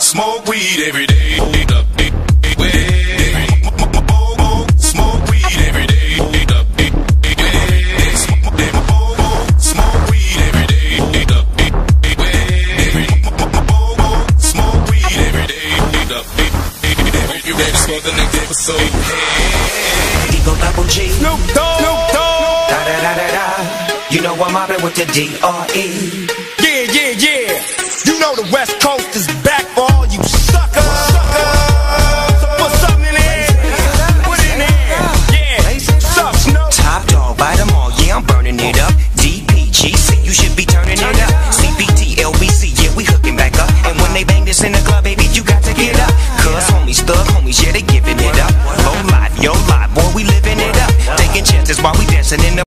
Smoke weed every day. Smoke weed every day. Smoke weed every day. Smoke weed every day. Hope you ready for the next episode. Eagle double G. Snoop Dogg. Snoop Dogg. Da da da da da. You know I'm mobbing with the D.R.E. Yeah, yeah, West Coast is back for all you suckers. So put something in there. Put it in there. Yeah. Suck, Snoop. Top dog, bite them all, yeah, I'm burning it up. DPGC, you should be turning it up. CPT, LBC, yeah, we hooking back up. And when they bang this in the club, baby, you got to get up. Cuz homies, thug homies, yeah, they giving it up. Low life, yo life, boy, we living it up. Taking chances while we dancing in the